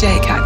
Jake.